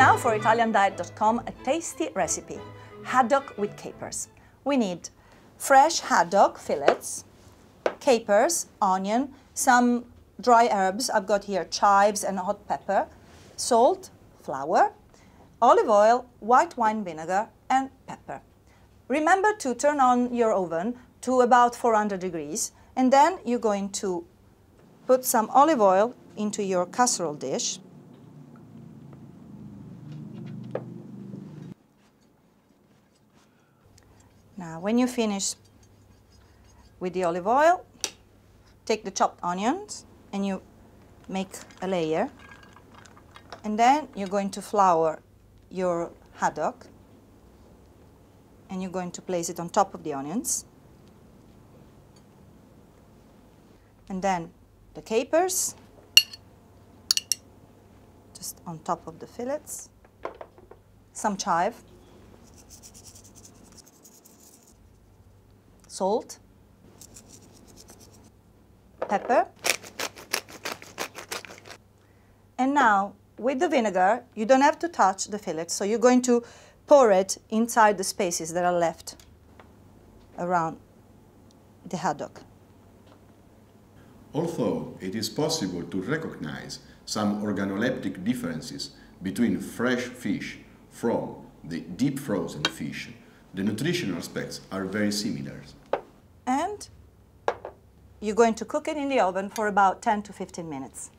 Now for ItalianDiet.com, a tasty recipe, haddock with capers. We need fresh haddock fillets, capers, onion, some dry herbs. I've got here chives and hot pepper, salt, flour, olive oil, white wine vinegar, and pepper. Remember to turn on your oven to about 400 degrees, and then you're going to put some olive oil into your casserole dish. Now, when you finish with the olive oil, take the chopped onions and you make a layer. And then you're going to flour your haddock and you're going to place it on top of the onions. And then the capers, just on top of the fillets, some chive, salt, pepper, and now with the vinegar, you don't have to touch the fillet, so you're going to pour it inside the spaces that are left around the haddock. Although it is possible to recognize some organoleptic differences between fresh fish from the deep frozen fish, the nutritional aspects are very similar. And you're going to cook it in the oven for about 10 to 15 minutes.